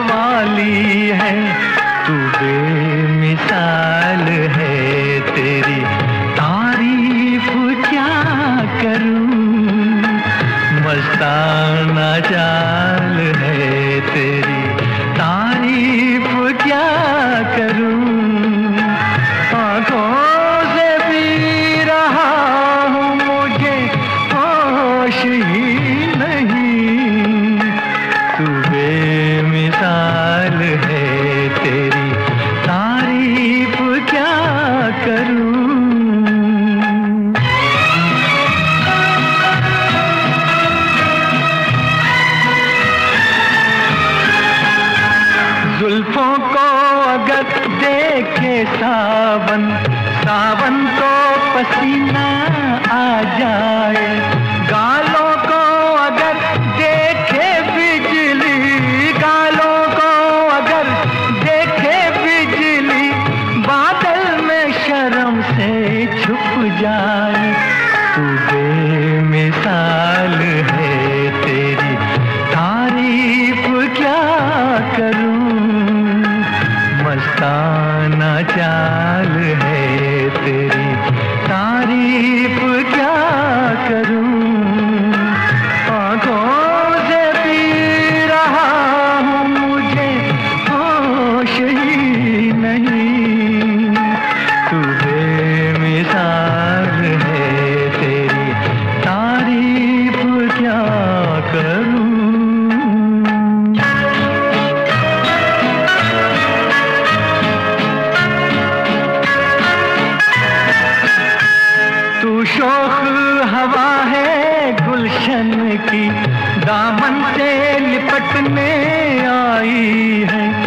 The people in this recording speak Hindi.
वाली है, तू बेमिसाल है तेरी। तारीफ़ क्या करूँ? मस्ताना चाल है तेरी। तारीफ़ क्या करूँ? सावन सावन तो पसीना आ जाए मस्ताना चाल है तेरी। तारीफ़ क्या करूँ? शोख हवा है गुलशन की दामन से लिपटने आई